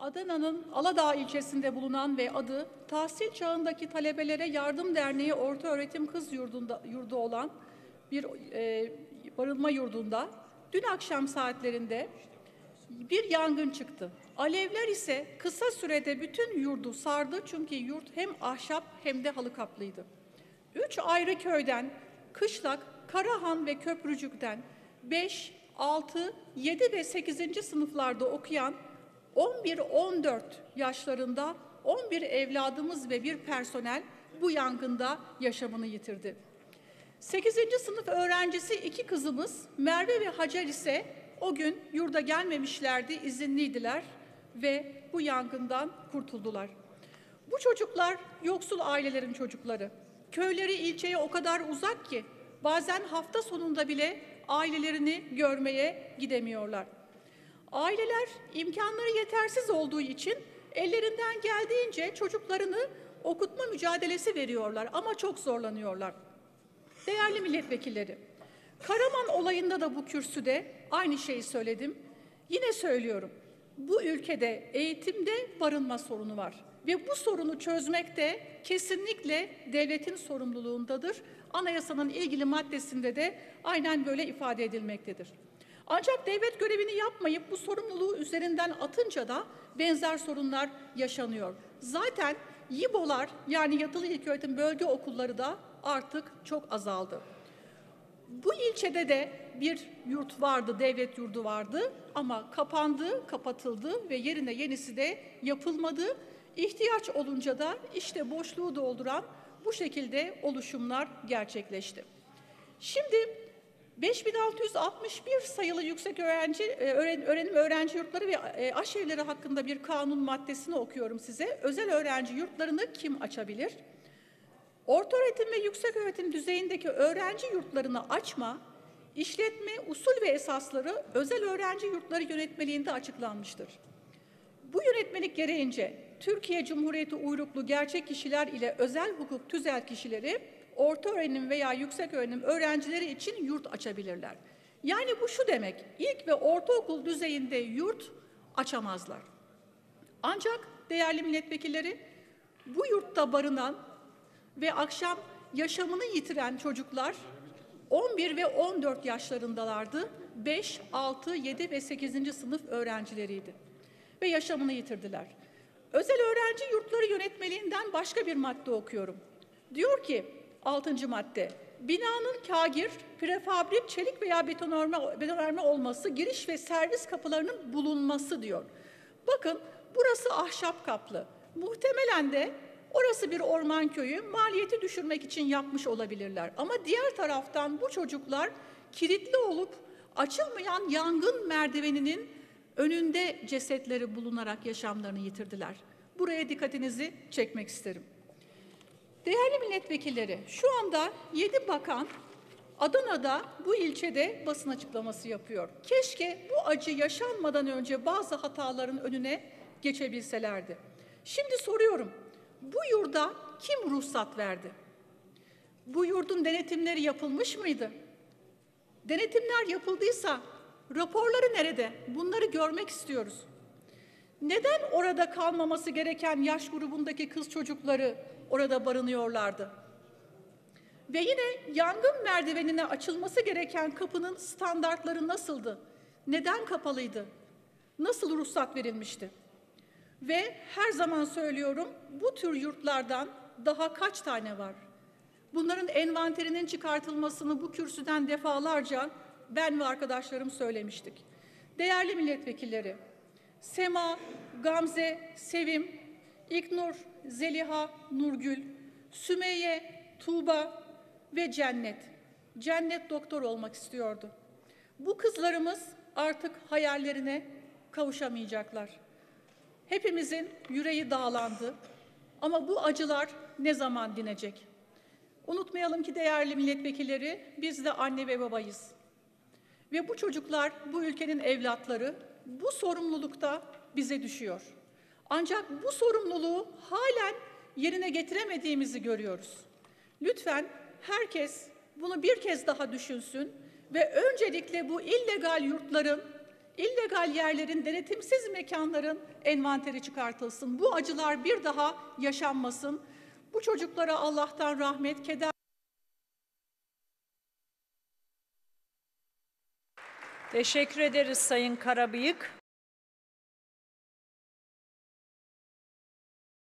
Adana'nın Aladağ ilçesinde bulunan ve adı tahsil çağındaki talebelere yardım derneği orta öğretim kız yurdunda, yurdu olan bir e, barınma yurdunda dün akşam saatlerinde bir yangın çıktı. Alevler ise kısa sürede bütün yurdu sardı çünkü yurt hem ahşap hem de halı kaplıydı. Üç ayrı köyden, Kışlak, Karahan ve Köprücük'ten 5, 6, 7 ve 8. sınıflarda okuyan 11-14 yaşlarında 11 evladımız ve bir personel bu yangında yaşamını yitirdi. 8. sınıf öğrencisi iki kızımız Merve ve Hacer ise o gün yurda gelmemişlerdi, izinliydiler ve bu yangından kurtuldular. Bu çocuklar yoksul ailelerin çocukları. Köyleri ilçeye o kadar uzak ki bazen hafta sonunda bile ailelerini görmeye gidemiyorlar. Aileler imkanları yetersiz olduğu için ellerinden geldiğince çocuklarını okutma mücadelesi veriyorlar ama çok zorlanıyorlar. Değerli milletvekilleri, Karaman olayında da bu kürsüde aynı şeyi söyledim. Yine söylüyorum. Bu ülkede eğitimde barınma sorunu var ve bu sorunu çözmek de kesinlikle devletin sorumluluğundadır. Anayasanın ilgili maddesinde de aynen böyle ifade edilmektedir. Ancak devlet görevini yapmayıp bu sorumluluğu üzerinden atınca da benzer sorunlar yaşanıyor. Zaten YİBO'lar yani yatılı ilköğretim bölge okulları da artık çok azaldı. Bu ilçede de bir yurt vardı, devlet yurdu vardı ama kapandı, kapatıldı ve yerine yenisi de yapılmadı. İhtiyaç olunca da işte boşluğu dolduran bu şekilde oluşumlar gerçekleşti. Şimdi 5661 sayılı yüksek öğrenci e, öğrenim öğrenci yurtları ve e, aşevleri hakkında bir kanun maddesini okuyorum size. Özel öğrenci yurtlarını kim açabilir? Ortaöğretim ve yüksek öğretim düzeyindeki öğrenci yurtlarını açma, işletme, usul ve esasları özel öğrenci yurtları yönetmeliğinde açıklanmıştır. Bu yönetmelik gereğince Türkiye Cumhuriyeti uyruklu gerçek kişiler ile özel hukuk tüzel kişileri orta öğrenim veya yüksek öğrenim öğrencileri için yurt açabilirler. Yani bu şu demek, ilk ve ortaokul düzeyinde yurt açamazlar. Ancak değerli milletvekilleri, bu yurtta barınan ve akşam yaşamını yitiren çocuklar 11 ve 14 yaşlarındalardı. 5, 6, 7 ve 8. sınıf öğrencileriydi ve yaşamını yitirdiler. Özel öğrenci yurtları yönetmeliğinden başka bir madde okuyorum. Diyor ki 6. madde binanın kagir, prefabrik, çelik veya betonarme, betonarme olması, giriş ve servis kapılarının bulunması diyor. Bakın burası ahşap kaplı. Muhtemelen de orası bir orman köyü maliyeti düşürmek için yapmış olabilirler. Ama diğer taraftan bu çocuklar kilitli olup açılmayan yangın merdiveninin önünde cesetleri bulunarak yaşamlarını yitirdiler. Buraya dikkatinizi çekmek isterim. Değerli milletvekilleri, şu anda yedi bakan Adana'da bu ilçede basın açıklaması yapıyor. Keşke bu acı yaşanmadan önce bazı hataların önüne geçebilselerdi. Şimdi soruyorum, bu yurda kim ruhsat verdi? Bu yurdun denetimleri yapılmış mıydı? Denetimler yapıldıysa raporları nerede? Bunları görmek istiyoruz. Neden orada kalmaması gereken yaş grubundaki kız çocukları orada barınıyorlardı? Ve yine yangın merdivenine açılması gereken kapının standartları nasıldı? Neden kapalıydı? Nasıl ruhsat verilmişti? Ve her zaman söylüyorum bu tür yurtlardan daha kaç tane var? Bunların envanterinin çıkartılmasını bu kürsüden defalarca ben ve arkadaşlarım söylemiştik. Değerli milletvekilleri, Sema, Gamze, Sevim, İknur, Zeliha, Nurgül, Sümeyye, Tuğba ve Cennet. Cennet doktor olmak istiyordu. Bu kızlarımız artık hayallerine kavuşamayacaklar. Hepimizin yüreği dağlandı. Ama bu acılar ne zaman dinecek? Unutmayalım ki değerli milletvekilleri biz de anne ve babayız. Ve bu çocuklar bu ülkenin evlatları bu sorumlulukta bize düşüyor. Ancak bu sorumluluğu halen yerine getiremediğimizi görüyoruz. Lütfen herkes bunu bir kez daha düşünsün ve öncelikle bu illegal yurtların illegal yerlerin, denetimsiz mekanların envanteri çıkartılsın. Bu acılar bir daha yaşanmasın. Bu çocuklara Allah'tan rahmet, keder Teşekkür ederiz Sayın Karabıyık.